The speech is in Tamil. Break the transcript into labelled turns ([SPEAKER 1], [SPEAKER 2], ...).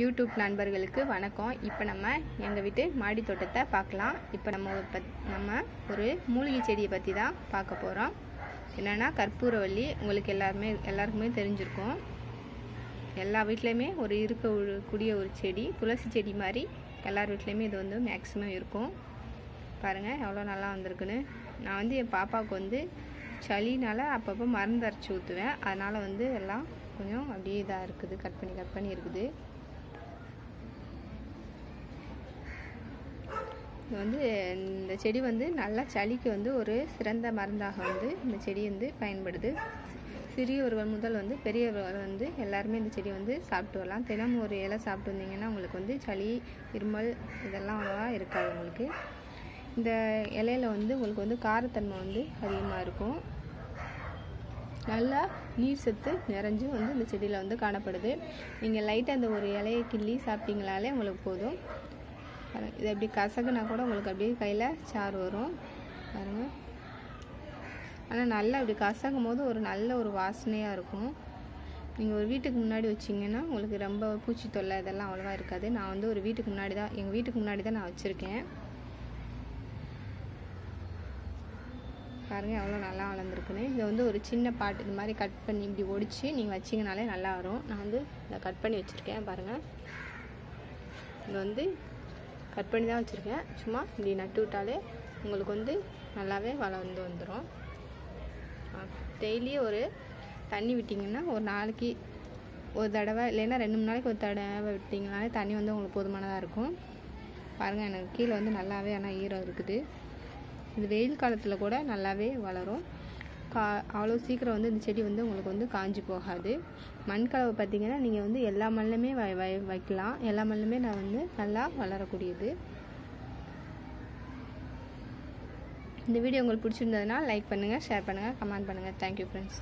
[SPEAKER 1] யூடியூப் நண்பர்களுக்கு வணக்கம். இப்போ நம்ம எங்கள் வீட்டு மாடி தோட்டத்தை பார்க்கலாம். இப்போ நம்ம ஒரு பத் நம்ம ஒரு மூலிகை செடியை பற்றி தான் பார்க்க போகிறோம் என்னென்னா கற்பூரவள்ளி உங்களுக்கு எல்லாருமே எல்லாருக்குமே தெரிஞ்சிருக்கும். எல்லா வீட்லேயுமே ஒரு இருக்க ஒரு கூடிய ஒரு செடி துளசி செடி மாதிரி எல்லார் வீட்லேயுமே இது வந்து மேக்ஸிமம் இருக்கும். பாருங்கள் எவ்வளோ நல்லா வந்திருக்குன்னு. நான் வந்து என் பாப்பாவுக்கு வந்து சளினால் அப்பப்போ மருந்து அரைச்சி ஊற்றுவேன் அதனால் வந்து எல்லாம் கொஞ்சம் அப்படியே இதாக இருக்குது. கட் பண்ணி கட் பண்ணி இருக்குது. வந்து இந்த செடி வந்து நல்லா சளிக்கு வந்து ஒரு சிறந்த மருந்தாக வந்து இந்த செடி வந்து பயன்படுது. சிறியவர்கள் முதல் வந்து பெரியவர்கள் வந்து எல்லாருமே இந்த செடி வந்து சாப்பிட்டு வரலாம். தினமும் ஒரு இலை சாப்பிட்டு வந்தீங்கன்னா உங்களுக்கு வந்து சளி இருமல் இதெல்லாம் இருக்காது உங்களுக்கு. இந்த இலையில வந்து உங்களுக்கு வந்து காரத்தன்மை வந்து அதிகமாக இருக்கும். நல்லா நீர் சத்து நிறைஞ்சு வந்து இந்த செடியில் வந்து காணப்படுது. நீங்கள் லைட்டாக அந்த ஒரு இலையை கிள்ளி சாப்பிட்டீங்களாலே உங்களுக்கு போதும். பாருங்கள் இது அப்படி கசகுனா கூட உங்களுக்கு அப்படியே கையில் சாறு வரும். பாருங்கள் ஆனால் நல்லா அப்படி கசகும் போது ஒரு நல்ல ஒரு வாசனையாக இருக்கும். நீங்கள் ஒரு வீட்டுக்கு முன்னாடி வச்சிங்கன்னா உங்களுக்கு ரொம்ப பூச்சி தொல்லை இதெல்லாம் அவ்வளோவா இருக்காது. நான் வந்து ஒரு வீட்டுக்கு முன்னாடி தான் எங்கள் வீட்டுக்கு முன்னாடி தான் நான் வச்சுருக்கேன். பாருங்கள் எவ்வளோ நல்லா வளர்ந்துருக்குன்னு. இதை வந்து ஒரு சின்ன பாட்டு இது மாதிரி கட் பண்ணி இப்படி ஒடிச்சு நீங்கள் வச்சிங்கனாலே நல்லா வரும். நான் வந்து இதை கட் பண்ணி வச்சுருக்கேன் பாருங்கள் இது வந்து கட் பண்ணி தான் வச்சுருக்கேன். சும்மா இப்படி நட்டு விட்டாலே உங்களுக்கு வந்து நல்லாவே வளர்ந்து வந்துடும் டெய்லி ஒரு தண்ணி விட்டிங்கன்னா ஒரு நாளைக்கு ஒரு தடவை இல்லைன்னா ரெண்டு மூணு நாளைக்கு ஒரு தடவை விட்டிங்கனாலே தண்ணி வந்து உங்களுக்கு போதுமானதாக இருக்கும். பாருங்கள் எனக்கு கீழே வந்து நல்லாவே ஆனால் ஈரம் இருக்குது. இது வெயில் காலத்தில் கூட நல்லாவே வளரும். கா அவ்வளோ சீக்கிரம் வந்து இந்த செடி வந்து உங்களுக்கு வந்து காஞ்சி போகாது. மண் கலவை பார்த்தீங்கன்னா நீங்கள் வந்து எல்லா மண்ணுமே வ வை வைக்கலாம். எல்லா மண்ணுமே நான் வந்து நல்லா வளரக்கூடியது. இந்த வீடியோ உங்களுக்கு பிடிச்சிருந்ததுன்னா லைக் பண்ணுங்கள் ஷேர் பண்ணுங்கள் கமெண்ட் பண்ணுங்கள் தேங்க்யூ ஃப்ரெண்ட்ஸ்